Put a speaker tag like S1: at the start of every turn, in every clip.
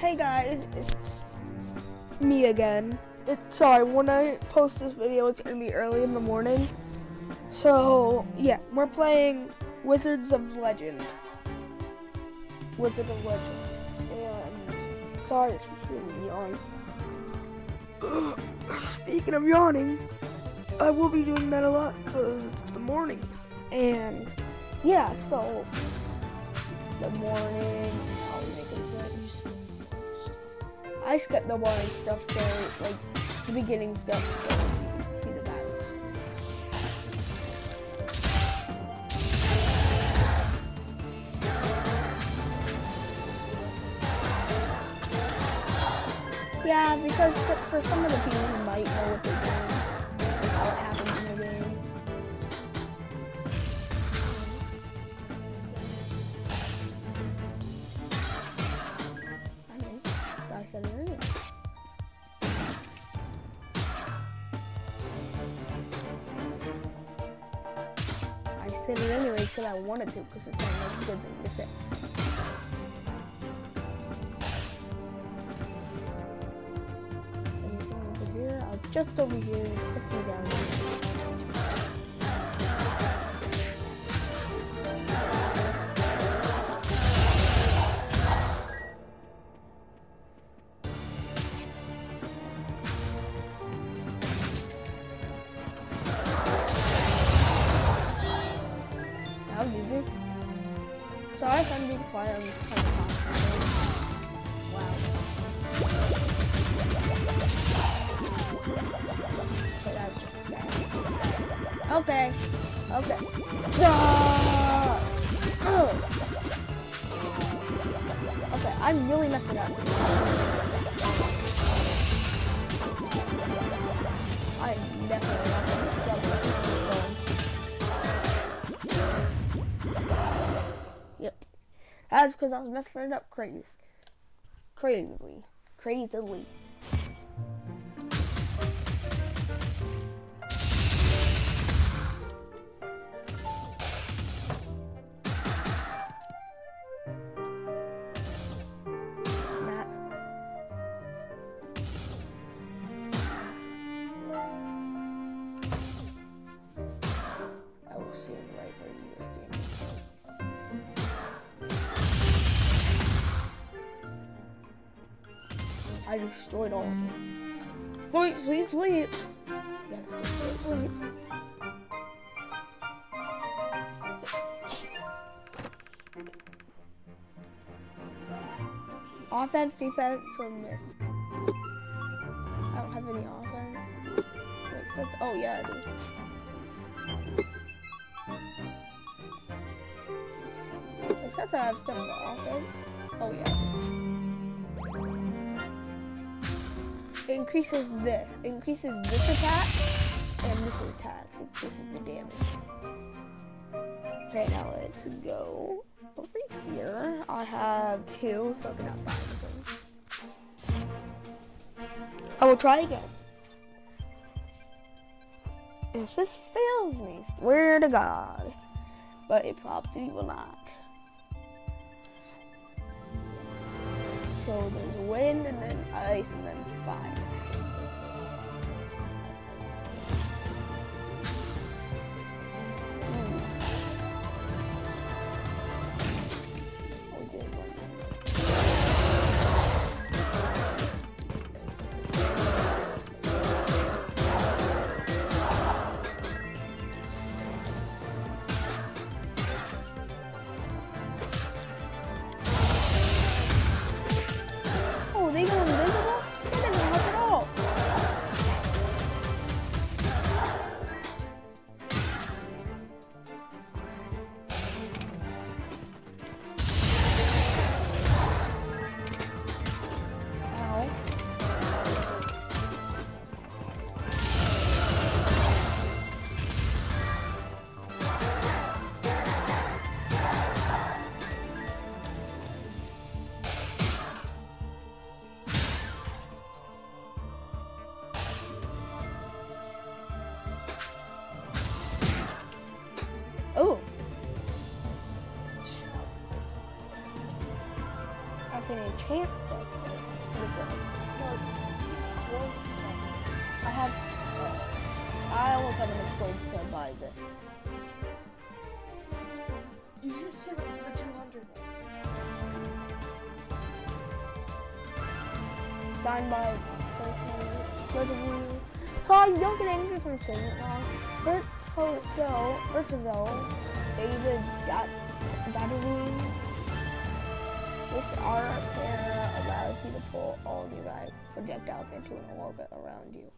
S1: Hey guys, it's me again. It's sorry, when I post this video, it's gonna be early in the morning. So yeah, we're playing Wizards of Legend. Wizard of Legend. And sorry if you hear me yawn. Speaking of yawning, I will be doing that a lot because it's the morning. And yeah, so the morning, I skipped the morning stuff, so like the beginning stuff, so you can see the battles. Yeah, because for some of the people who might know what they're doing, I it anyway because I wanted to, because it's not as good than to say. Anything over here? I'll just over here, stick me down Sorry if I'm being quiet, I'm kind of. Wow. Okay, Okay. Ah! Okay, I'm really messing up. Because I was messing it up crazy. Crazily. Crazily. I destroyed all of them. Sweet, sweet, sweet. Yes, sweet, sweet. Offense, defense, or miss. I don't have any offense. Oh yeah, I do. It says I have stuff for offense. Oh yeah. Increases this. Increases this attack and this attack. This is the damage. Okay, now let's go over here. I have two, so I can have five. I will try again. If this fails me, swear to God. But it probably will not. So there's wind and then ice and then fire. Chance though. What is it?
S2: No, yours is
S1: I have. Uh, I almost have an explode to buy this.
S2: You should it for 200.
S1: Signed by Personally. So I don't get angry for saying it wrong. First Hotel, first of all, David got Daddy. This camera allows you to pull all right projectiles into an orbit around you.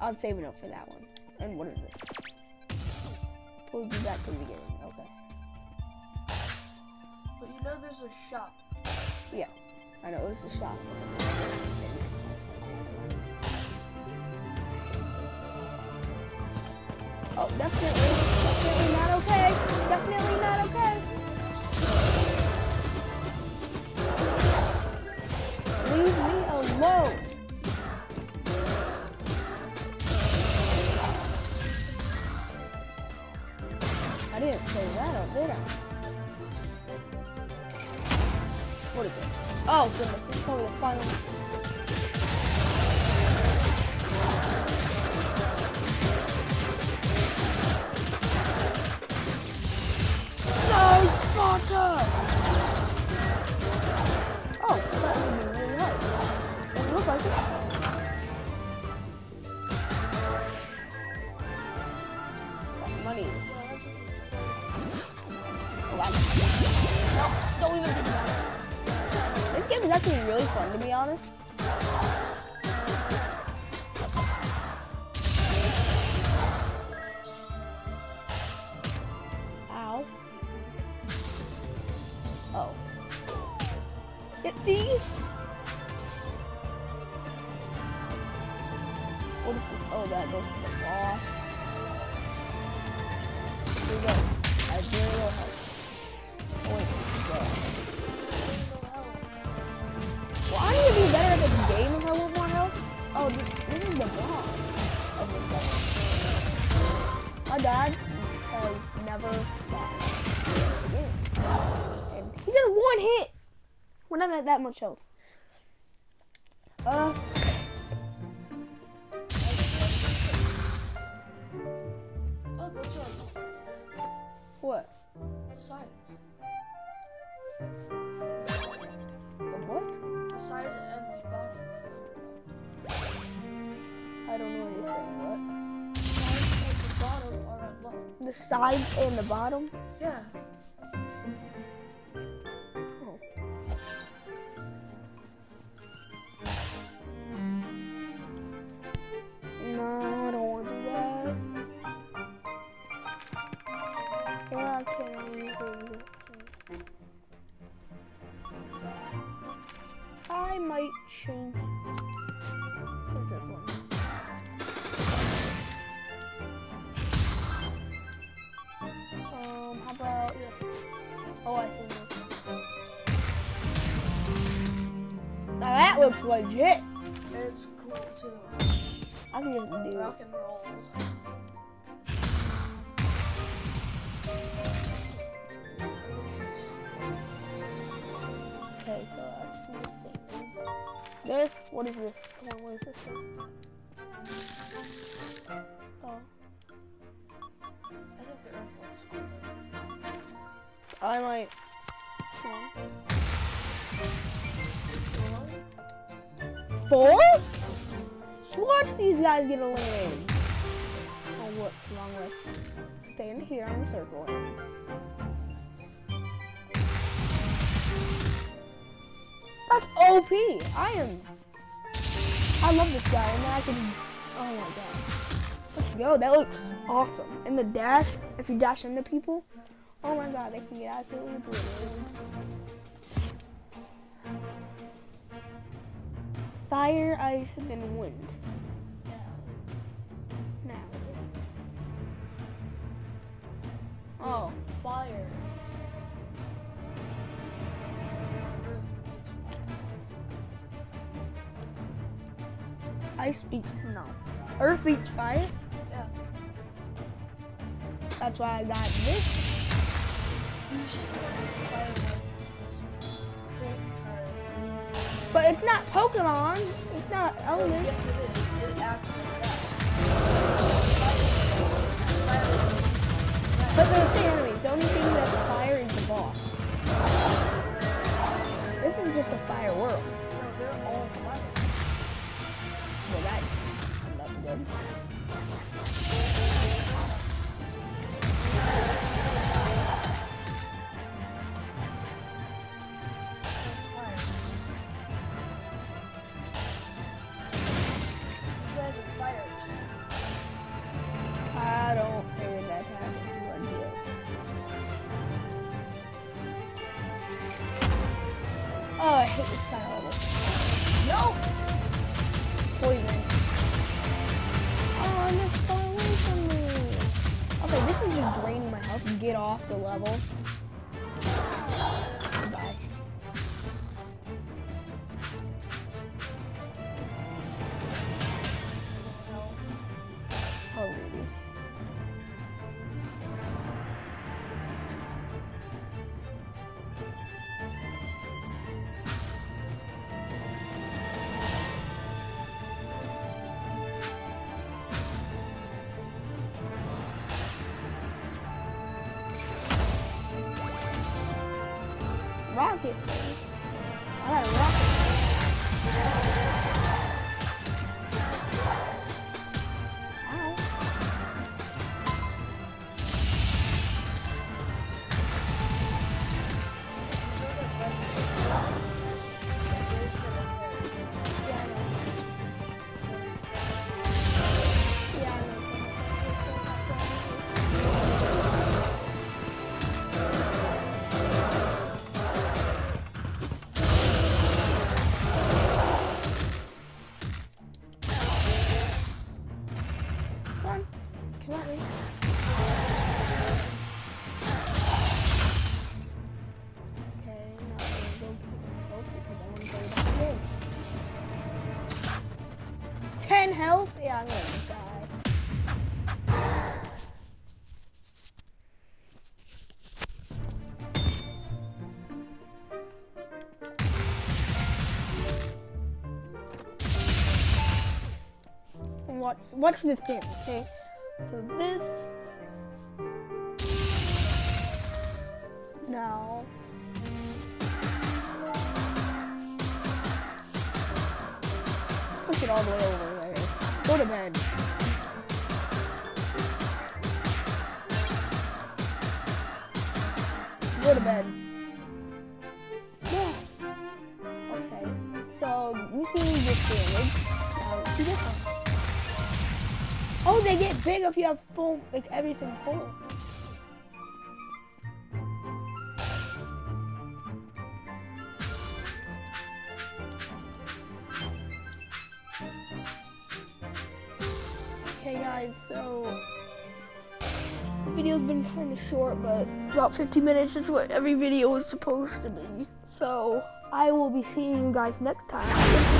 S1: I'm saving up for that one. And what is it? Pull you back to the beginning. Okay.
S2: But you know there's a shop.
S1: Yeah. I know it was the shop. Oh, definitely, definitely not okay. Definitely this, this is the boss of this game. My dad has never fought the. And he did one hit when I'm at that much health. Uh,
S2: Oh,
S1: what?
S2: sides. Sides and the bottom? Yeah.
S1: Looks legit.
S2: It's cool too.
S1: I can just do.
S2: Rock and roll.
S1: Okay, so that's this thing. This, what is this? On, what is this thing? Oh,
S2: I think the Earth one's
S1: I might. Come Four? Watch these guys get eliminated. Oh, what? Wrong way. Stand here on the circle. That's OP. I am. I love this guy, and I can. Oh my god. Let's go. That looks awesome. And the dash, if you dash into people, oh my god, they can get absolutely obliterated. Fire, ice, and then wind. Now. Oh,
S2: fire.
S1: ice beats no. Earth beats fire.
S2: Yeah.
S1: That's why I got this. But it's not Pokemon. It's not
S2: does.
S1: But they're the same enemies. The only thing that's fire is the boss. This is just a fire world.
S2: No, they're all fire.
S1: Well, that's not good. Oh, I hate this kind of level. No! Poison. Oh, just far away from me. Okay, this is just draining my health. Get off the level. Rocket. I watch, watch this game, okay? So this. Now. Push it all the way over there. Go to bed. Go to bed. Yeah. Okay. So you see this damage. Now uh, see this. Oh, they get big if you have full, like everything full. Okay, guys, so the video's been kind of short, but about 50 minutes is what every video is supposed to be. So I will be seeing you guys next time.